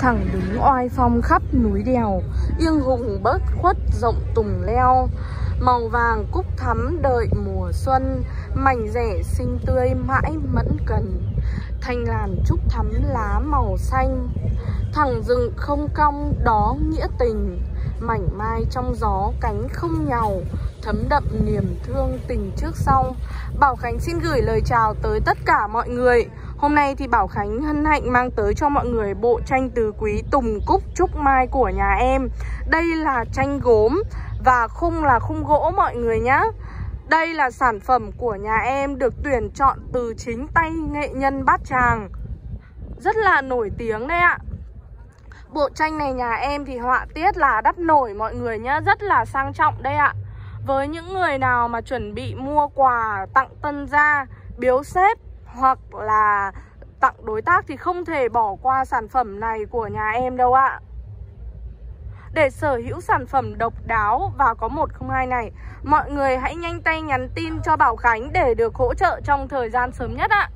Thẳng đứng oai phong khắp núi đèo, Yên hùng bớt khuất rộng tùng leo. Màu vàng cúc thắm đợi mùa xuân, Mảnh rẻ xinh tươi mãi mẫn cần. Thanh làn trúc thắm lá màu xanh, Thẳng rừng không cong đó nghĩa tình. Mảnh mai trong gió cánh không nhàu Thấm đậm niềm thương tình trước sau. Bảo Khánh xin gửi lời chào tới tất cả mọi người. Hôm nay thì Bảo Khánh hân hạnh mang tới cho mọi người bộ tranh từ quý Tùng Cúc Trúc Mai của nhà em. Đây là tranh gốm và khung là khung gỗ mọi người nhé Đây là sản phẩm của nhà em được tuyển chọn từ chính tay nghệ nhân Bát Tràng. Rất là nổi tiếng đấy ạ. Bộ tranh này nhà em thì họa tiết là đắp nổi mọi người nhá, Rất là sang trọng đây ạ. Với những người nào mà chuẩn bị mua quà tặng tân gia, Biếu xếp hoặc là tặng đối tác thì không thể bỏ qua sản phẩm này của nhà em đâu ạ. Để sở hữu sản phẩm độc đáo và có 102 này, Mọi người hãy nhanh tay nhắn tin cho Bảo Khánh để được hỗ trợ trong thời gian sớm nhất ạ.